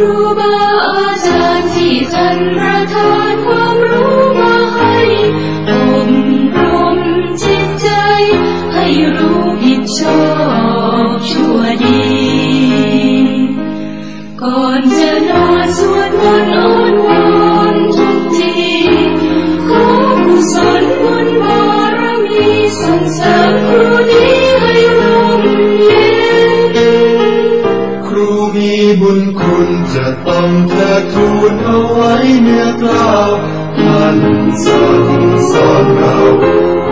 รูบาอาจารย์ที่จันประทานความรู้มาให้อบรมจิตใจ ให้รู้ผิดชอบชั่วดี ก่อนจะน ไว้เนื้อกล้าวมันสั่งสอนเรา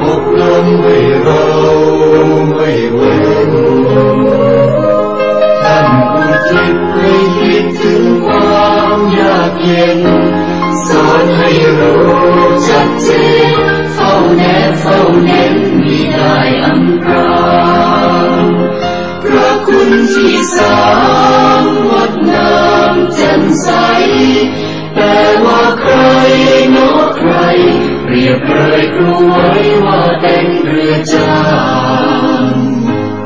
อบรมให้เราไม่เว้นท่านอุทิศให้คิดถึงความยากเย็น สอนให้รู้ชัดเจนเฝ้าแนบเฝ้าเน้นมีได้อำพรางพระคุณที่สา เคยครูไว้ว่าเป็นเรือจาง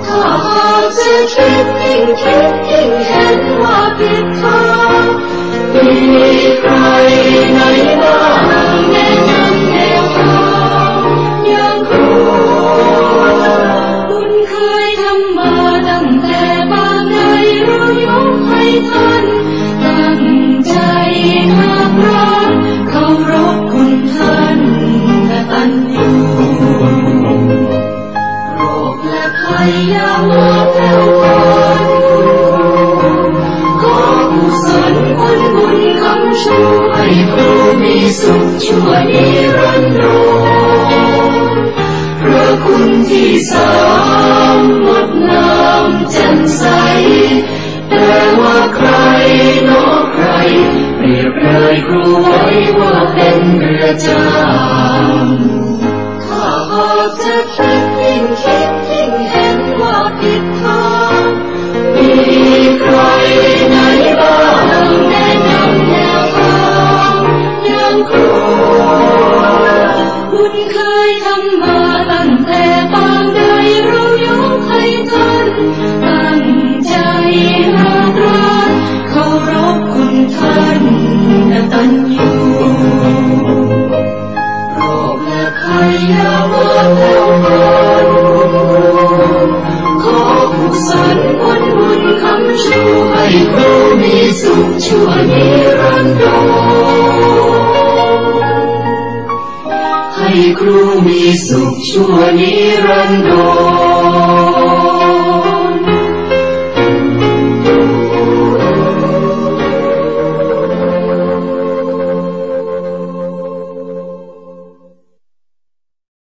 ถ้าหากจะคิดยิ่งคิดยิ่งเห็นว่าผิดทางมีใครไหนบ้าง และภัยอยามาแผ่วพรานขอกุศลผลบุญคำชูให้ให้ครูมีสุขชั่วนิรันดร์พระคุณที่สามงดงามแจ่มใสแต่ว่าใครเนาะใครเปรียบเลยครูไว้ว่าเป็นเรือจางถ้าหากจะ ให้ครูมีสุขชั่วนิรันดร